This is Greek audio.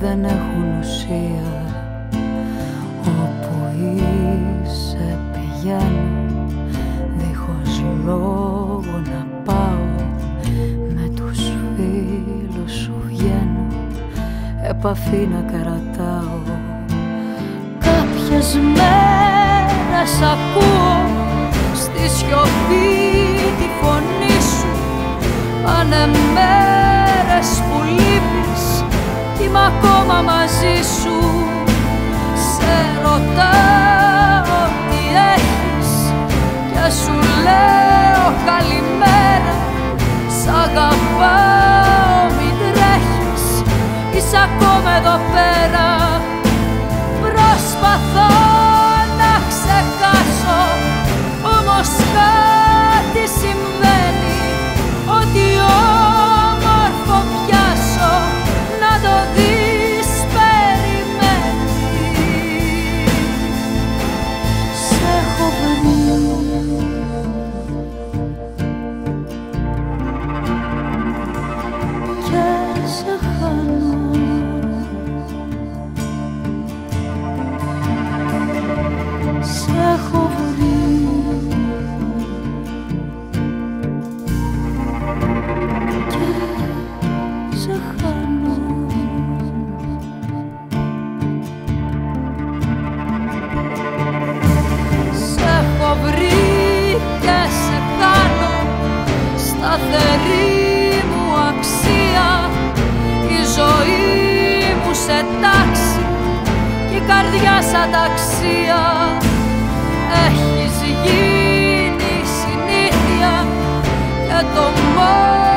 δεν έχουν ουσία. Όπου είσαι πηγαίνω. Δίχως λόγο να πάω. Με τους φίλους σου βγαίνω. Επαφή να κρατάω. Κάποιες μέρες ακούω de. Σταθερή μου αξία Η ζωή μου σε τάξη και η καρδιά σαν ταξία. Έχεις γίνει συνήθεια και το μόνιμο